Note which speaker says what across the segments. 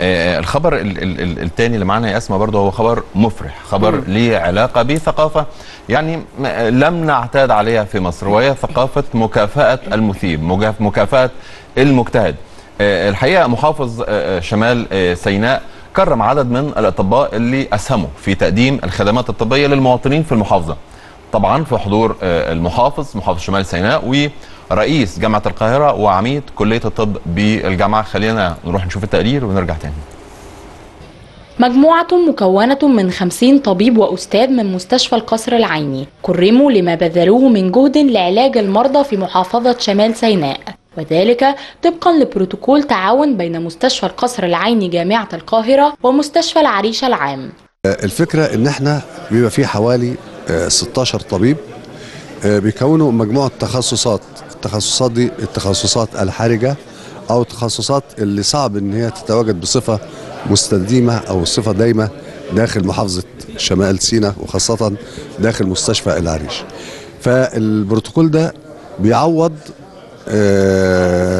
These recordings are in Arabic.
Speaker 1: آه، الخبر ال- ال- ال- التاني اللي معانا يا أسماء برضه هو خبر مفرح خبر ليه علاقة بثقافة يعني م- لم نعتاد عليها في مصر وهي ثقافة مكافأة المثيب مكافأة المجتهد. آه، الحقيقة محافظ آه، شمال سيناء كرم عدد من الأطباء اللي أسهموا في تقديم الخدمات الطبية للمواطنين في المحافظة. طبعا في حضور آه، المحافظ محافظ شمال سيناء ورئيس جامعة القاهرة وعميد كلية الطب بالجامعة. خلينا نروح نشوف التقرير ونرجع تاني.
Speaker 2: مجموعة مكونة من 50 طبيب وأستاذ من مستشفى القصر العيني كرموا لما بذلوه من جهد لعلاج المرضى في محافظة شمال سيناء وذلك طبقا لبروتوكول تعاون بين مستشفى القصر العيني جامعة القاهرة ومستشفى العريش العام.
Speaker 3: الفكرة إن إحنا بيبقى في حوالي آه، 16 طبيب آه، بيكونوا مجموعة تخصصات التخصصات دي التخصصات الحرجة أو التخصصات اللي صعب إن هي تتواجد بصفة مستديمة أو صفة دايمة داخل محافظة شمال سيناء وخاصة داخل مستشفى العريش. فالبروتوكول ده بيعوض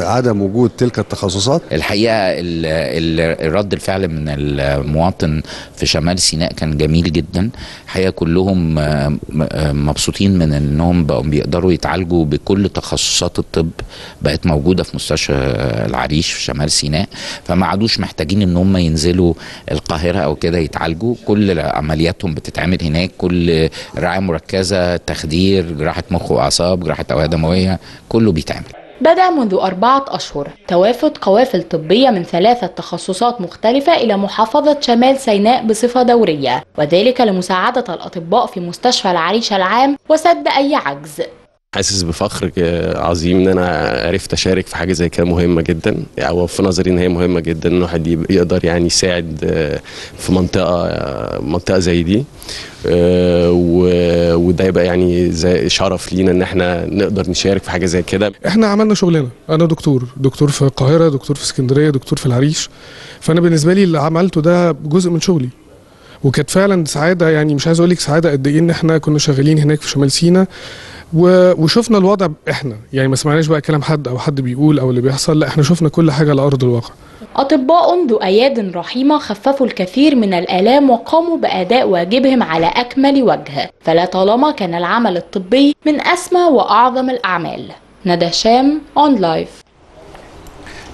Speaker 3: عدم وجود تلك التخصصات.
Speaker 4: الحقيقة ال- ال- الرد الفعل من المواطن في شمال سيناء كان جميل جدا. الحقيقة كلهم آه، آه، مبسوطين من إنهم بقوا بيقدروا يتعالجوا بكل تخصصات الطب بقت موجودة في مستشفى العريش في شمال سيناء. فما عادوش محتاجين إن هم ينزلوا القاهرة أو كده يتعالجوا. كل عملياتهم بتتعمل هناك. كل رعاية مركزة تخدير جراحة مخ وأعصاب جراحة أوعية دموية كله بيتعمل.
Speaker 2: بدأ منذ أربعة أشهر توافد قوافل طبية من ثلاثة تخصصات مختلفة إلى محافظة شمال سيناء بصفة دورية وذلك لمساعدة الأطباء في مستشفى العريش العام وسد أي عجز.
Speaker 5: حاسس بفخر عظيم إن أنا عرفت أشارك في حاجة زي كده مهمة جدا أو في نظري إن هي مهمة جدا إن الواحد يقدر يعني يساعد آه، في منطقة آه، منطقة زي دي آه، و- وده يبقى يعني زي شرف لينا إن إحنا نقدر نشارك في حاجة زي كده.
Speaker 6: إحنا عملنا شغلنا. أنا دكتور دكتور في القاهرة دكتور في اسكندرية دكتور في العريش. فأنا بالنسبة لي اللي عملته ده جزء من شغلي. وكانت فعلا سعادة يعني مش عايز أقول لك سعادة قد إيه إن إحنا كنا شغالين هناك في شمال سيناء. و- وشفنا الوضع إحنا يعني ما سمعناش بقى كلام حد أو حد بيقول أو اللي بيحصل لا إحنا شفنا كل حاجة على أرض الواقع.
Speaker 2: أطباء ذو أياد رحيمة خففوا الكثير من الآلام وقاموا بأداء واجبهم على أكمل وجه. فلا طالما كان العمل الطبي من أسمى وأعظم الأعمال. ندى هشام أون لايف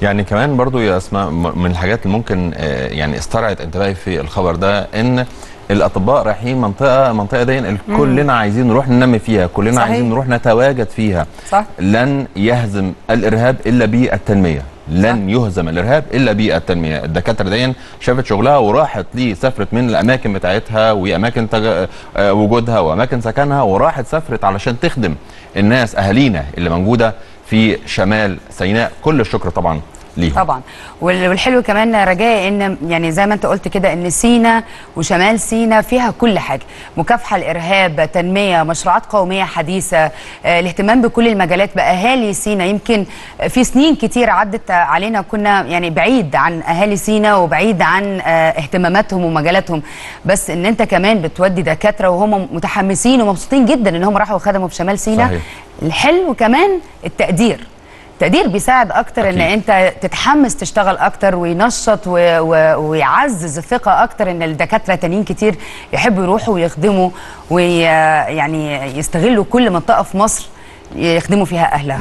Speaker 1: يعني كمان برضو يا أسماء من الحاجات اللي ممكن آه، يعني استرعت انتباهي في الخبر ده إن الأطباء رايحين منطقه منطقة دي كلنا عايزين نروح ننمي فيها كلنا
Speaker 7: صحيح.
Speaker 1: عايزين نروح نتواجد فيها.
Speaker 7: صح.
Speaker 1: لن يهزم الإرهاب إلا بالتنميه لن يهزم الإرهاب إلا بالتنميه الدكاترة دي شافت شغلها وراحت ليه سافرت من الأماكن بتاعتها وأماكن تج... آه، وجودها وأماكن سكنها وراحت سافرت علشان تخدم الناس أهالينا اللي موجودة في شمال سيناء. كل الشكر طبعا. ليهم.
Speaker 7: طبعا. وال- والحلو كمان رجاء إن يعني زي ما أنت قلت كده إن سينا وشمال سينا فيها كل حاجة. مكافحة الإرهاب تنمية مشروعات قومية حديثة آه، الاهتمام بكل المجالات باهالي سينا. يمكن في سنين كتير عدت علينا كنا يعني بعيد عن أهالي سينا وبعيد عن آه، اهتماماتهم ومجالاتهم. بس إن أنت كمان بتودي دكاترة وهم متحمسين ومبسوطين جدا إن هم راحوا خدموا في شمال سينا.
Speaker 1: صحيح.
Speaker 7: الحلو كمان التقدير. التقدير بيساعد أكتر إن
Speaker 1: أكيد.
Speaker 7: أنت تتحمس تشتغل أكتر وينشط و... و... ويعزز الثقة أكتر إن الدكاترة تانيين كتير يحبوا يروحوا ويخدموا ويعني يستغلوا كل منطقة في مصر يخدموا فيها
Speaker 1: أهلها